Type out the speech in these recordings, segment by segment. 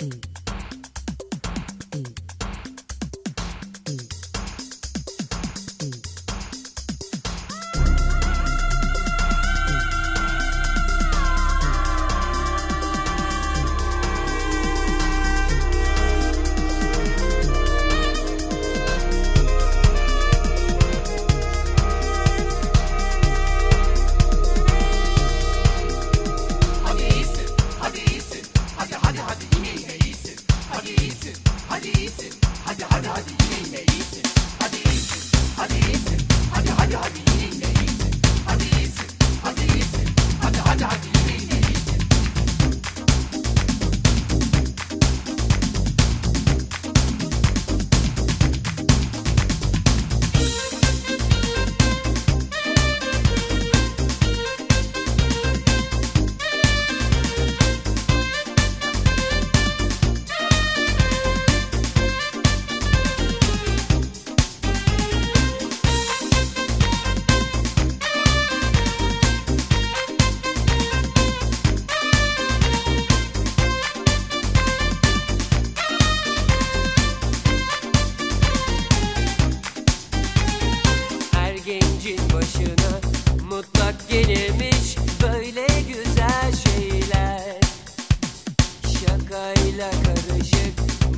Mm.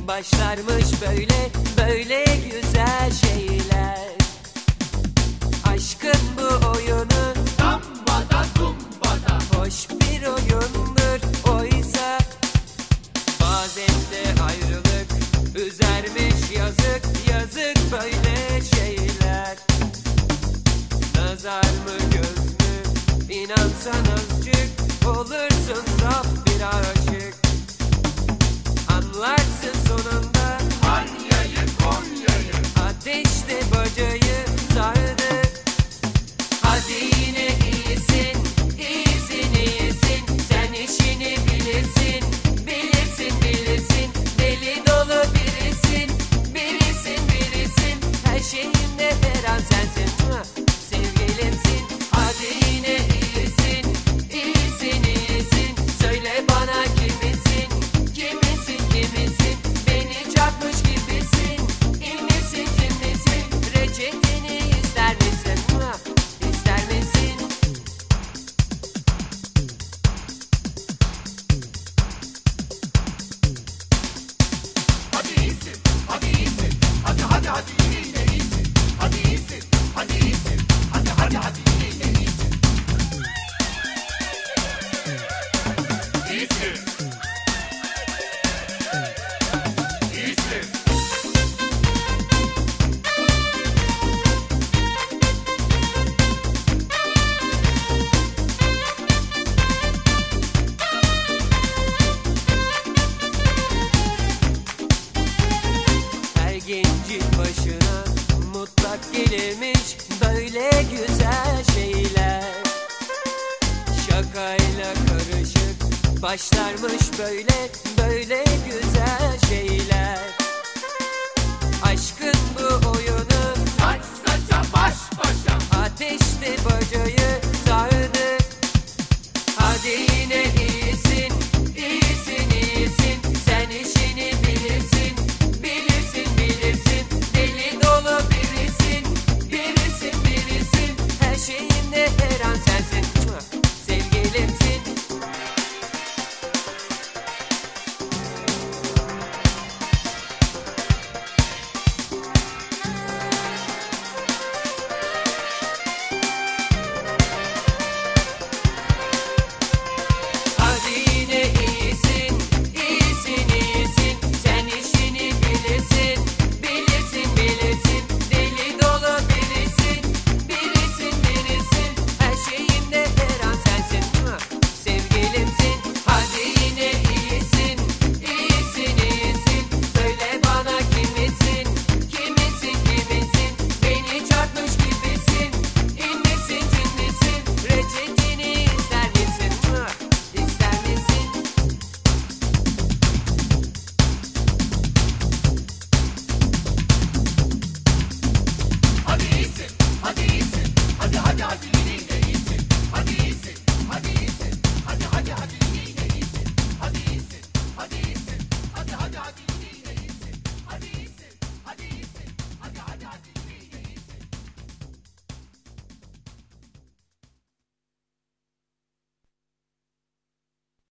Başlarmış böyle böyle güzel şeyler. Aşkı şakayla karışık. Başlarmış böyle böyle güzel şeyler.